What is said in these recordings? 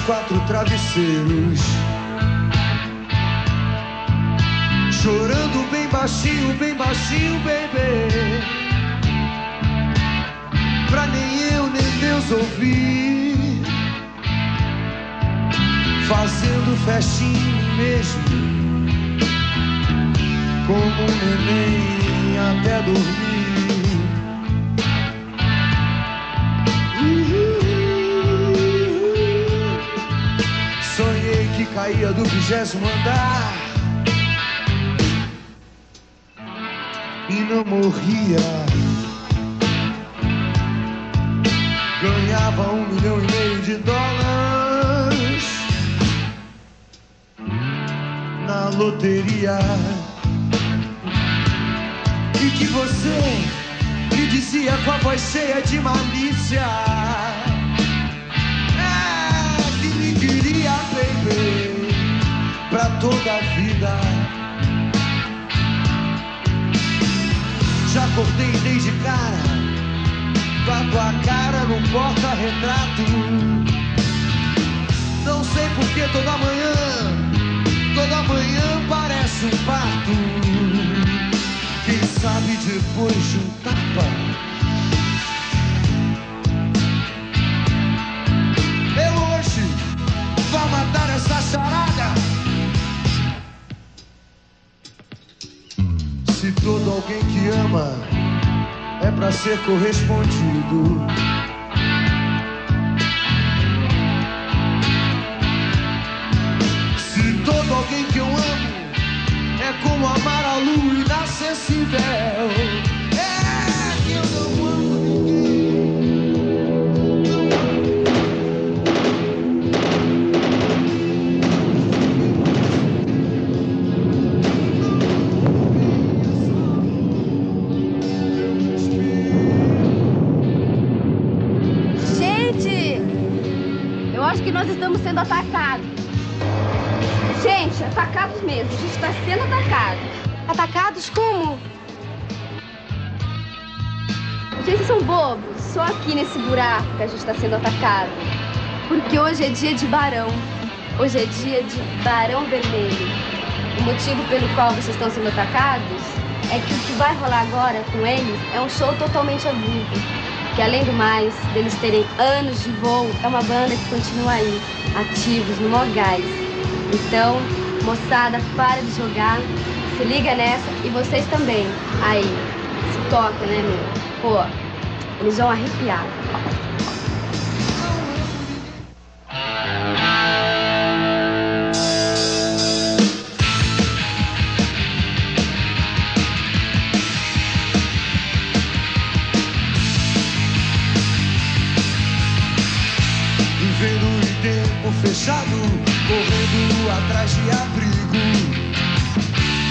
quatro travesseiros. Chorando bem baixinho, bem baixinho, bebê. Pra nem eu nem Deus ouvir. Fazendo festinho mesmo. Como um neném até dormir. Caía do vigésimo andar e não morria. Ganhava um milhão e meio de dólares na loteria. E que você me dizia com a voz cheia de malícia. Toda a vida. Já cortei desde cara, com a cara no porta-retrato. Não sei por que toda manhã, toda manhã parece um parto. Quem sabe depois de um tapa. Eu hoje vou matar essa charada. Se todo alguém que ama é pra ser correspondido. Se todo alguém que eu amo é como amar a lua inacessível. Gente! Eu acho que nós estamos sendo atacados. Gente, atacados mesmo. A gente está sendo atacado. Atacados como? Gente, vocês são bobos. Só aqui nesse buraco que a gente está sendo atacado. Porque hoje é dia de barão. Hoje é dia de barão vermelho. O motivo pelo qual vocês estão sendo atacados é que o que vai rolar agora com eles é um show totalmente vivo. Que além do mais, deles terem anos de voo, é uma banda que continua aí, ativos, no maior gás. Então, moçada, para de jogar, se liga nessa e vocês também. Aí, se toca, né, meu? Pô, eles vão arrepiar. De abrigo.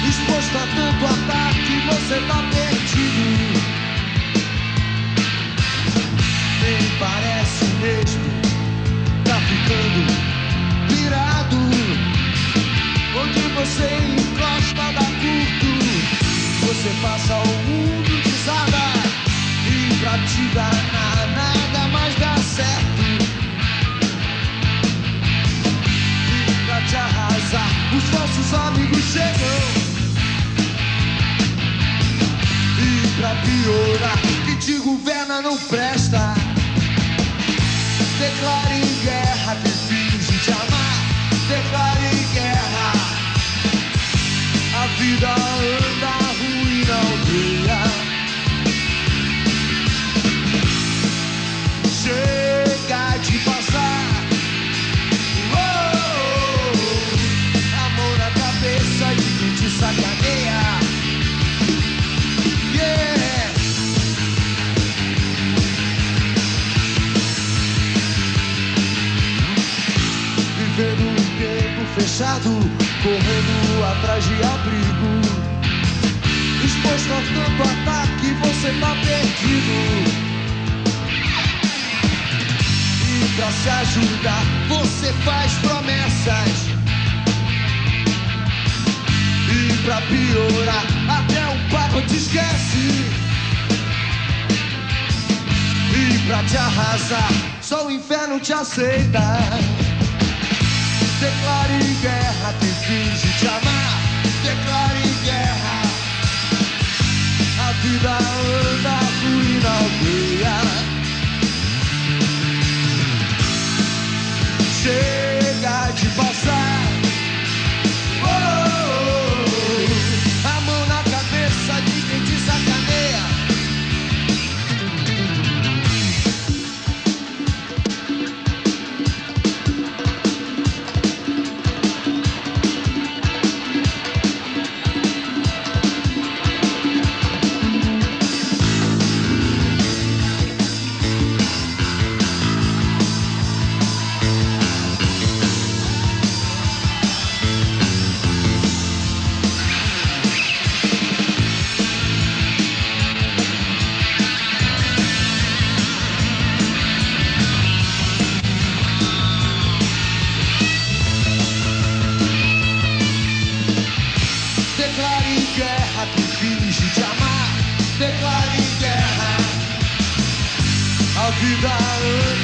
Exposto a tanto ataque, você tá perdido. Nem parece mesmo, tá ficando virado. Onde você encosta dá curto, você passa o mundo pisada. E pra te danar, nada mais dá certo. Os falsos amigos chegam. E pra piorar, quem te governa não presta. Declare guerra, quem finge te amar. Declare guerra. A vida sacaneia. Vivendo um tempo fechado, correndo atrás de abrigo. Exposto a tanto ataque, você tá perdido. E pra se ajudar, você faz promessas. pra piorar, até o papo te esquece. E pra te arrasar, só o inferno te aceita. Declare guerra, te finge te amar. Declare guerra. A vida anda, ruína aldeia. Chega de passar. vida.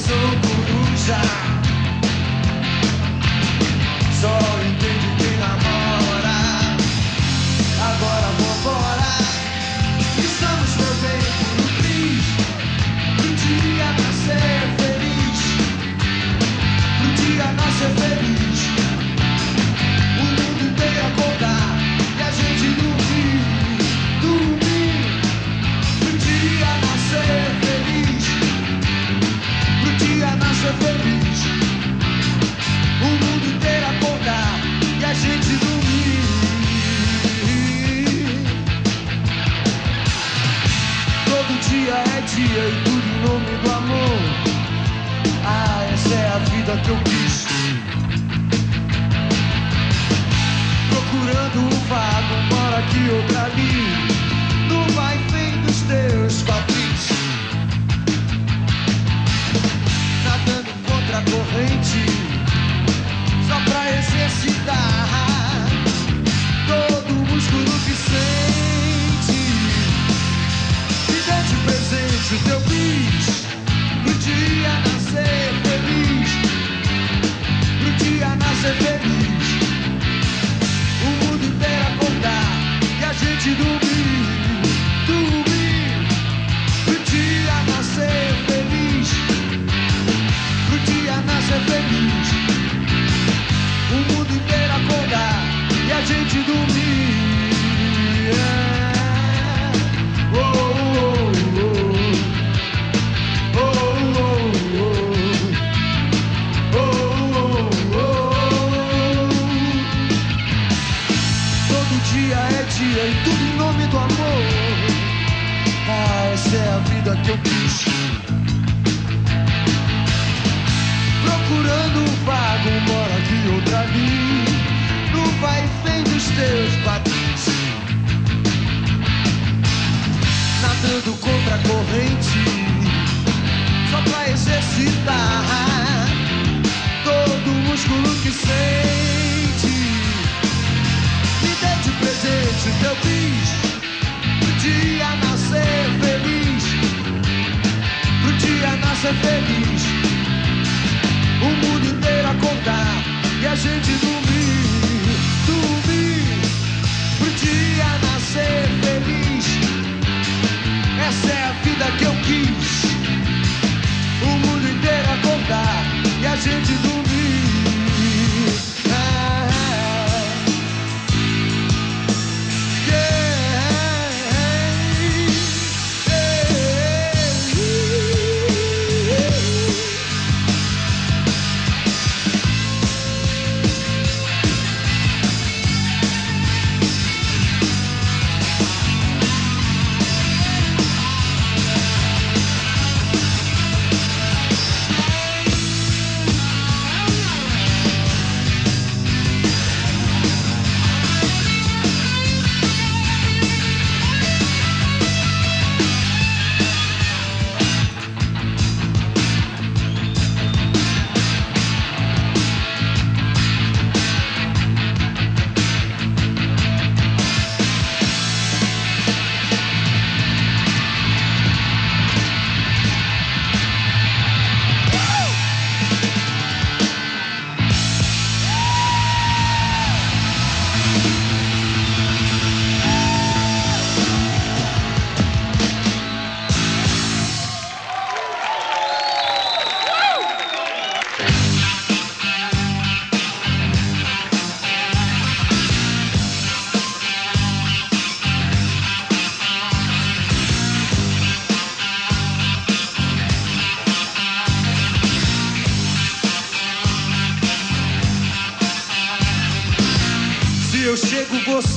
sou coruja.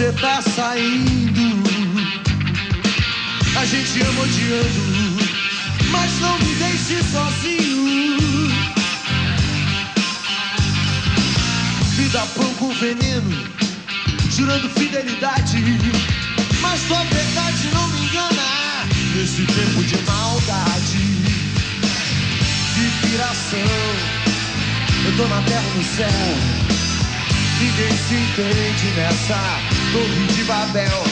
Você tá saindo. A gente ama odiando, mas não me deixe sozinho. Dá pão com veneno, jurando fidelidade. Mas tua verdade não me engana nesse tempo de maldade. De piração, eu tô na terra no céu. Ninguém se entende nessa torre de Babel.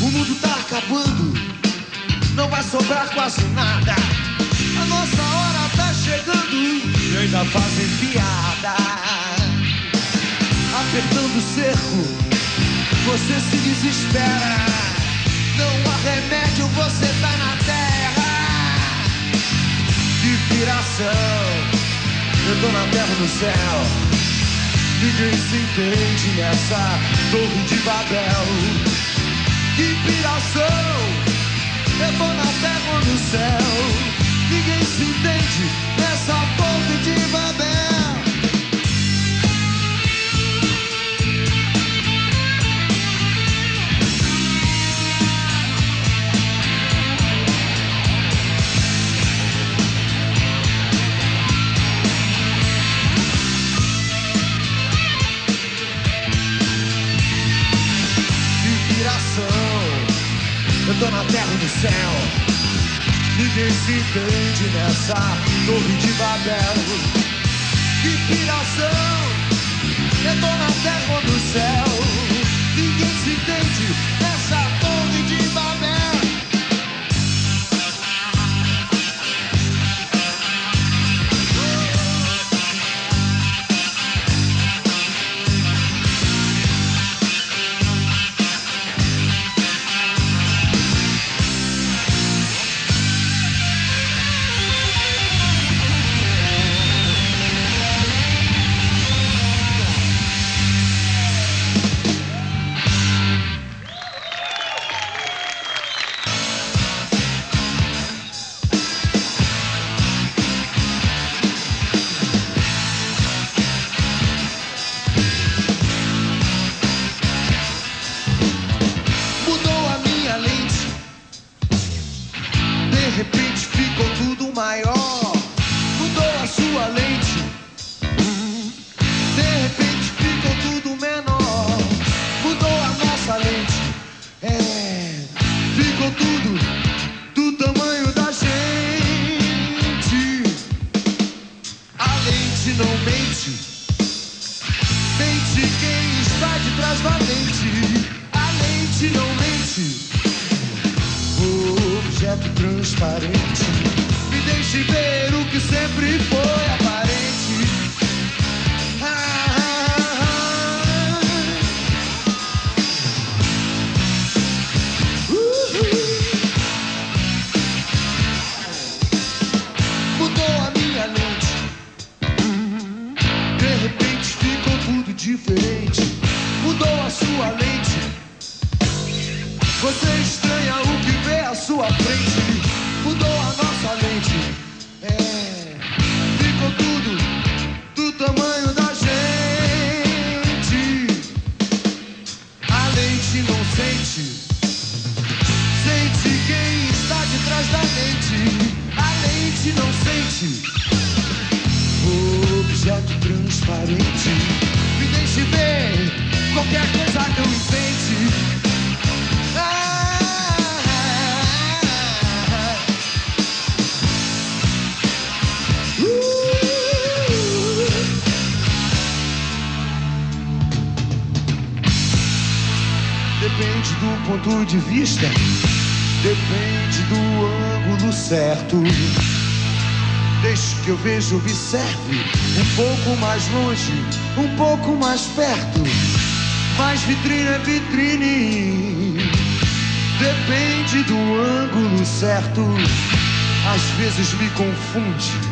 O mundo tá acabando, não vai sobrar quase nada. A nossa hora tá chegando e ainda fazem piada. Apertando o cerco, você se desespera. Tô na terra no céu. Ninguém se entende nessa torre de Babel. Que piração. Eu tô na terra no céu. Ninguém se entende nessa torre de Babel. No céu. Entende nessa torre de Babel. Que piração. Eu tô na terra ou no céu. Ninguém se entende diferente. Mudou a sua lente. Você estranha o que vê à sua frente. Mudou a nossa lente. É, ficou tudo do tamanho da gente. A lente não sente. Sente quem está de trás da lente. A lente não sente. Objeto transparente. Deixe ver qualquer coisa que eu invente. Uh. Depende do ponto de vista, depende do ângulo certo. Deixe que eu veja, observe um pouco mais longe, um pouco mais perto. Mas vitrine é vitrine. Depende do ângulo certo. Às vezes me confunde.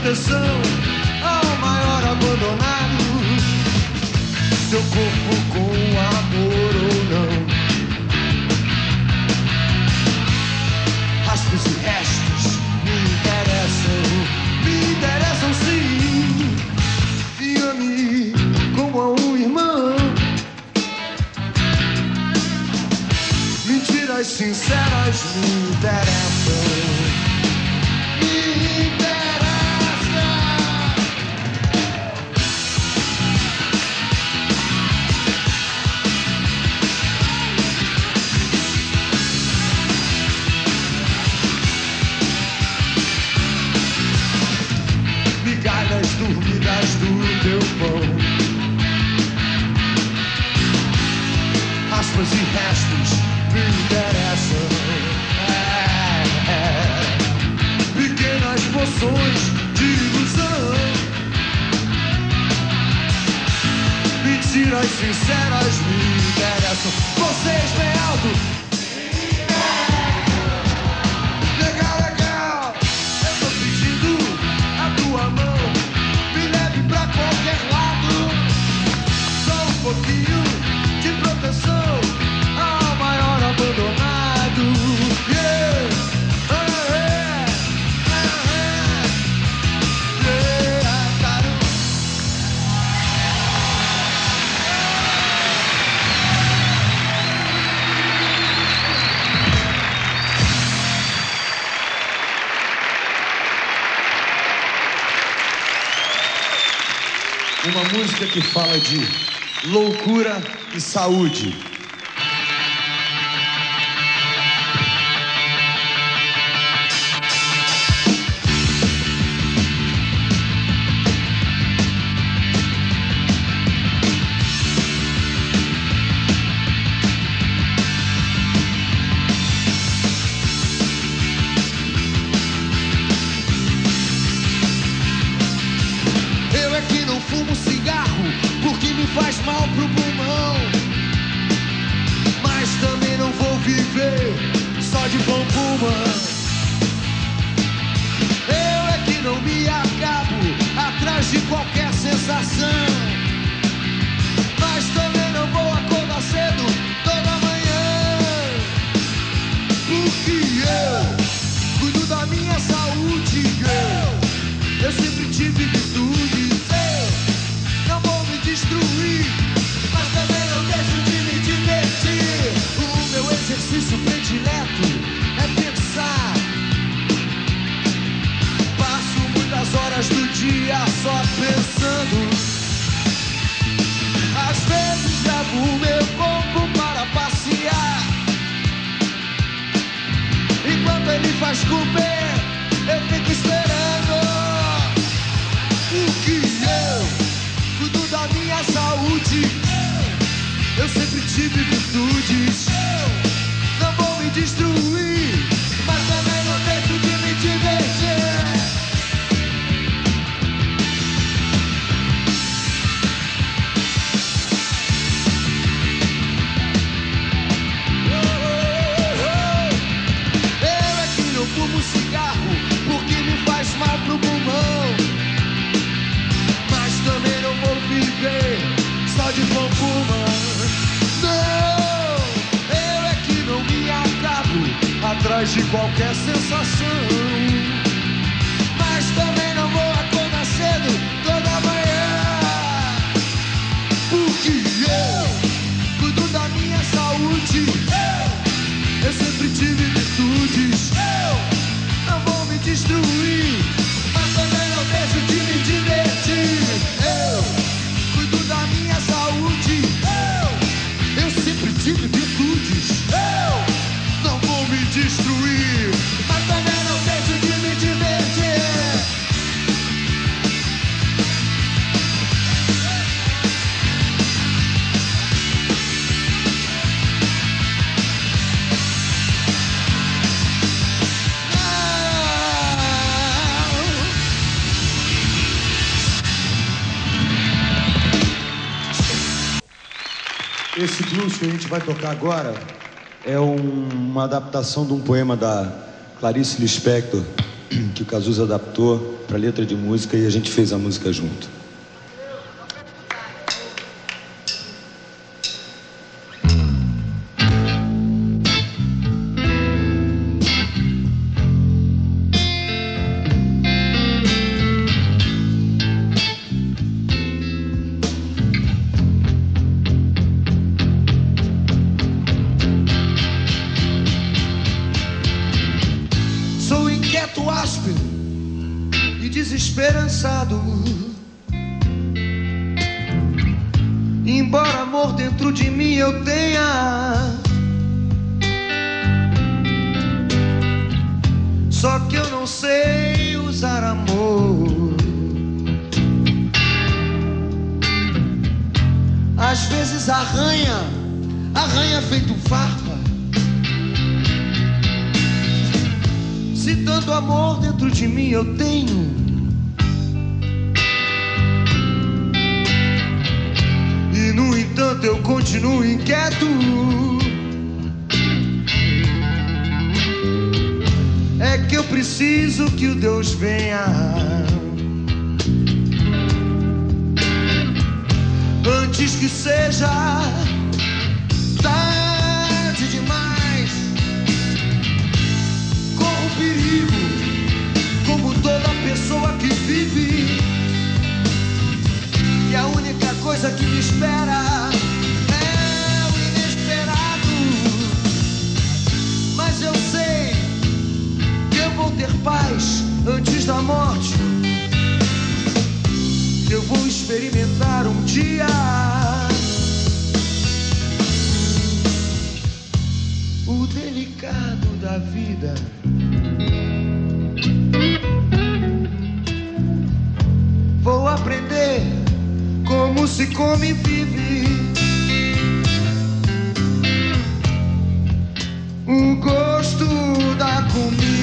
proteção ao maior abandonado. Seu corpo com amor ou não. Raspas e restos me interessam, me interessam sim. E ame como a um irmão. Mentiras sinceras me interessam. Me Aspas e restos me interessam. Pequenas poções de ilusão. Mentiras sinceras me interessam. Vocês bem alto. Música que fala de loucura e saúde. Mal pro pulmão. Mas também não vou viver só de bom pulmão. Eu é que não me acabo atrás de qualquer sensação. Mas também não vou acordar cedo toda manhã. Porque eu cuido da minha saúde. Eu, eu sempre tive virtudes. Esse blues que a gente vai tocar agora é um- uma adaptação de um poema da Clarice Lispector, que o Cazuza adaptou para letra de música e a gente fez a música junto. Que eu preciso que o Deus venha. Antes que seja tarde demais com o perigo, como toda pessoa que vive. E a única coisa que me espera ter paz antes da morte. Eu vou experimentar um dia. O delicado da vida. Vou aprender como se come e vive. o gosto da comida.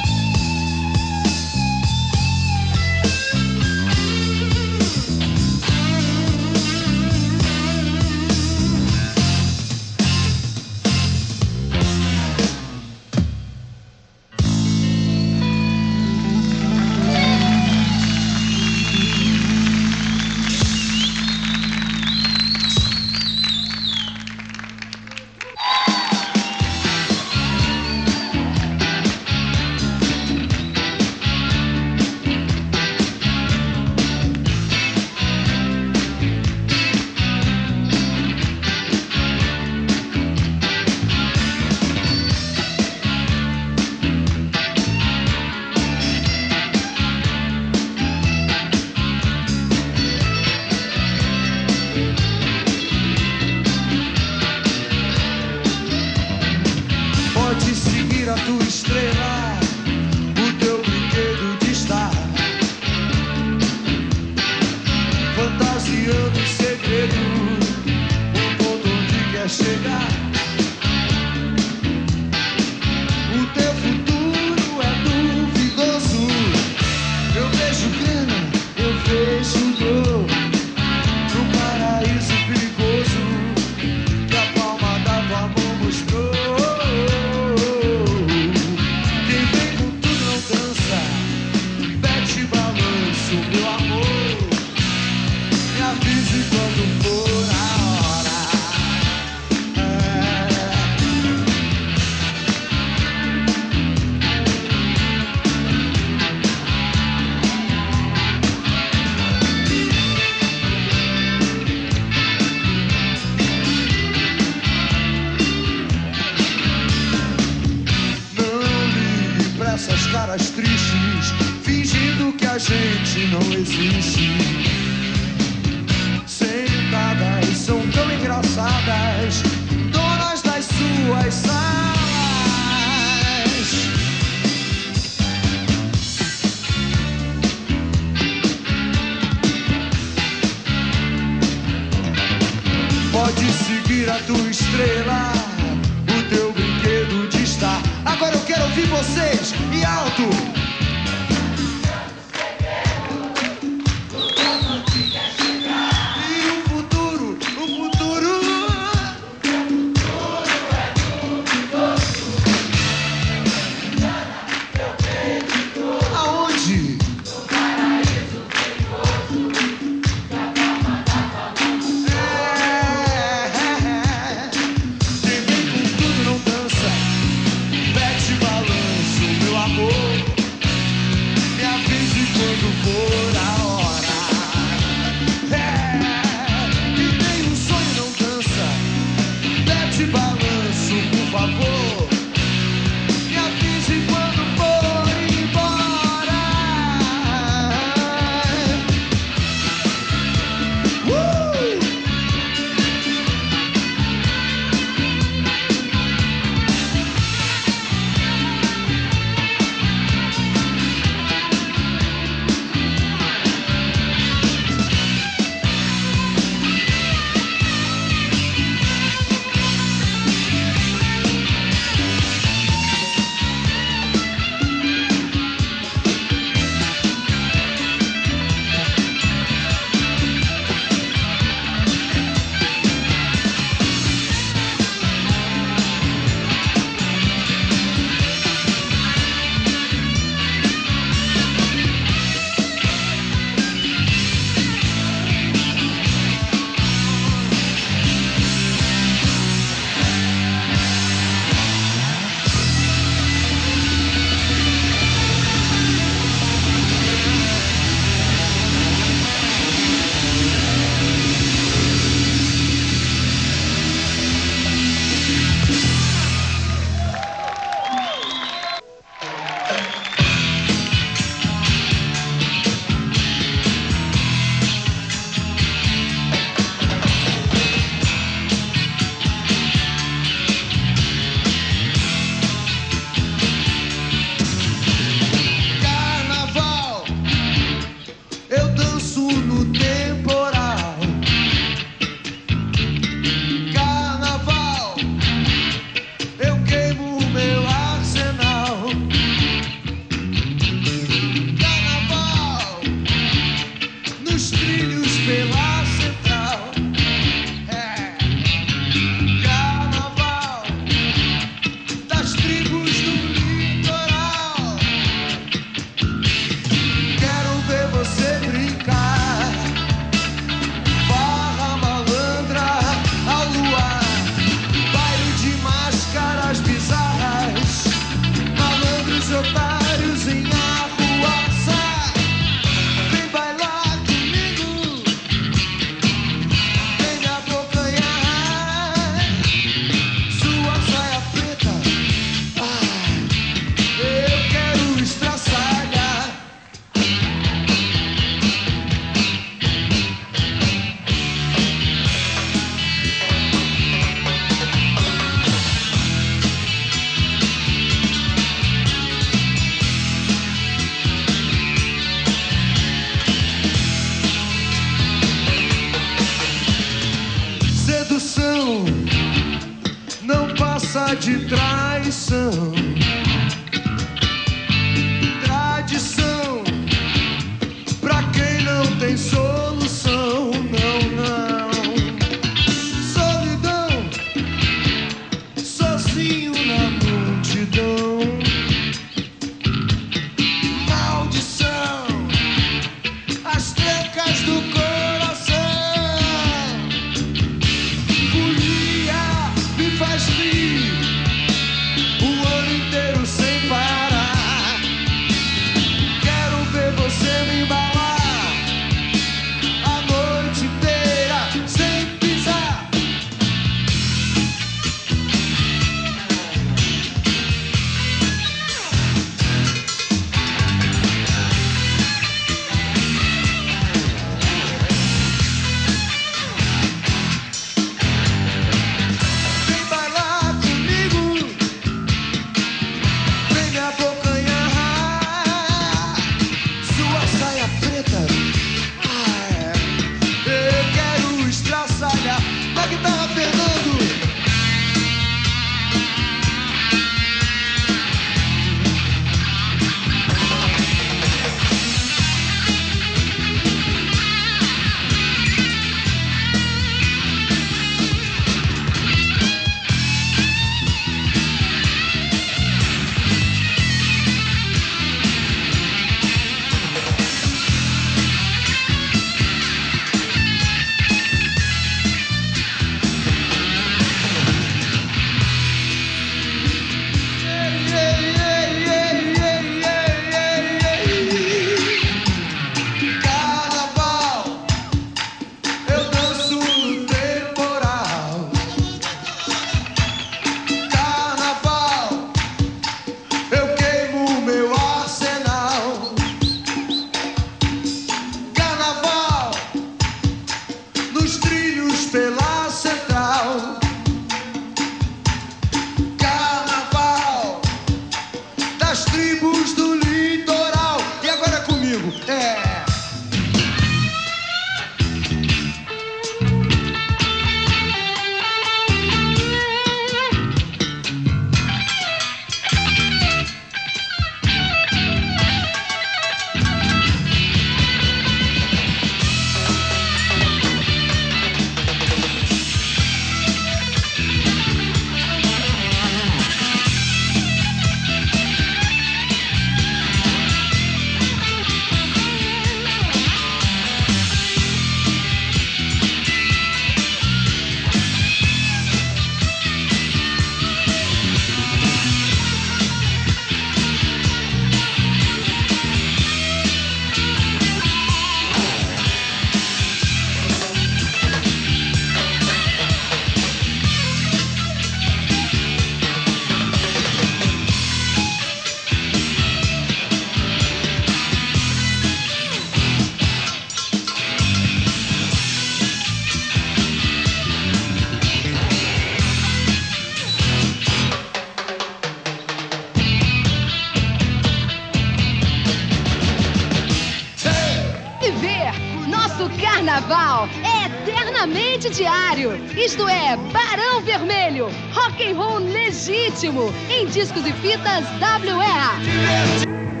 diário. Isto é Barão Vermelho, rock and roll legítimo em discos e fitas WEA.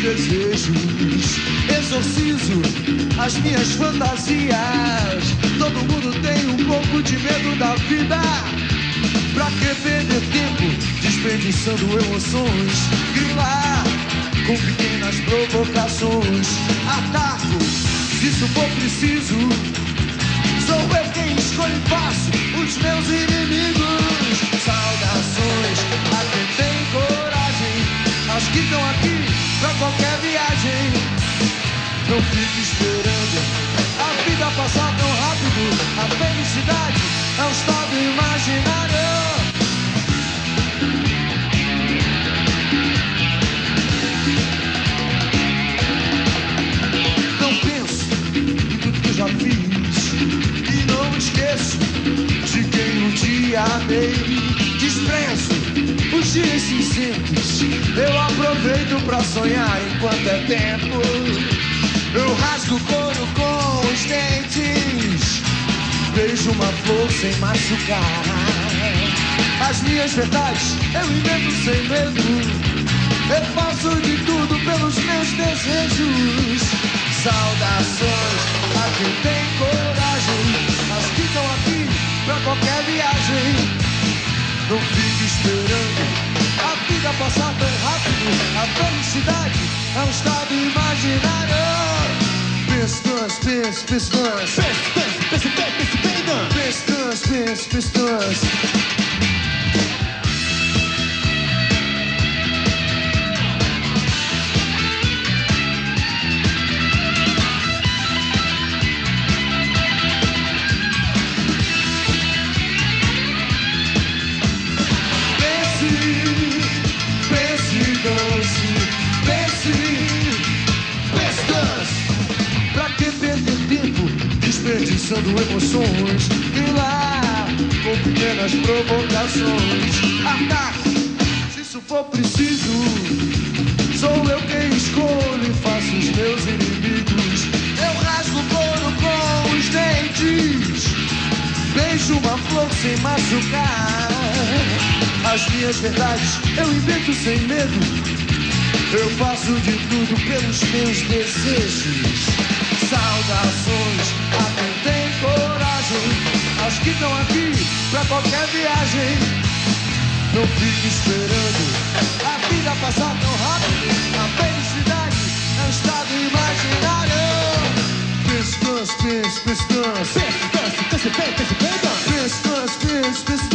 desejos. Exorcizo as minhas fantasias. Todo mundo tem um pouco de medo da vida. Pra que perder tempo desperdiçando emoções? Grilar com pequenas provocações. Ataco, se isso for preciso. Sou eu quem escolhe e faço os meus inimigos. não fique esperando a vida passar tão rápido. A felicidade é um estado imaginário. Não penso em tudo que eu já fiz e não esqueço de quem um dia amei. Desprezo os dias simples. Eu aproveito pra sonhar enquanto é tempo. Eu rasgo o couro com os dentes. Beijo uma flor sem machucar. As minhas verdades eu invento sem medo. Eu faço de tudo pelos meus desejos. Saudações a quem tem coragem. As que estão aqui pra qualquer viagem. Não fique esperando a vida passar tão rápido. A felicidade é um estado imaginário. Pistões, pistões, pistões. Pistões, pistões, pistões. Desperdiçando emoções e lá com pequenas provocações. Ataque, se isso for preciso. Sou eu quem escolho e faço os meus inimigos. Eu rasgo o couro com os dentes. Beijo uma flor sem machucar. As minhas verdades eu invento sem medo. Eu faço de tudo pelos meus desejos. Saudações As que estão aqui pra qualquer viagem. Não fique esperando a vida passar tão rápido. A felicidade é um estado imaginário. Piscans, pis, piscans. Piscans, piscans, piscans. Piscans, pis, piscans.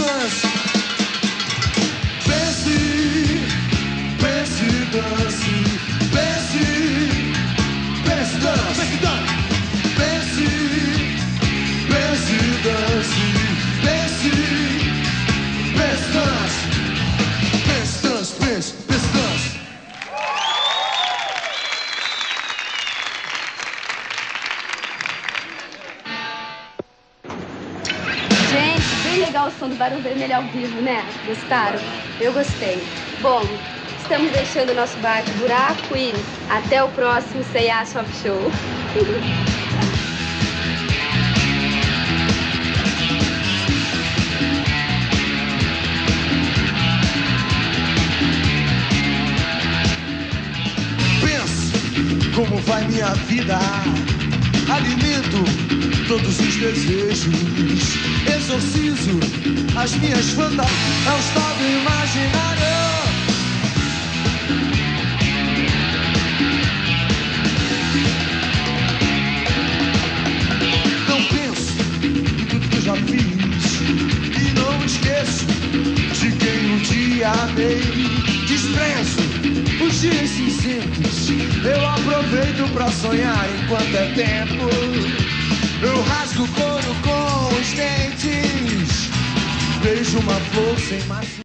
Do Barão Vermelho ao vivo, né? Gostaram? Eu gostei. Bom, estamos deixando o nosso barco buraco e até o próximo C&A Soft Show. Penso como vai minha vida alimento todos os desejos, exorcizo as minhas fantasias, é um estado imaginário. Não penso em tudo que eu já fiz e não esqueço de quem um dia amei. Desprezo dias cinzentos, eu aproveito pra sonhar enquanto é tempo. Eu rasgo o couro com os dentes. Beijo uma flor sem machucar.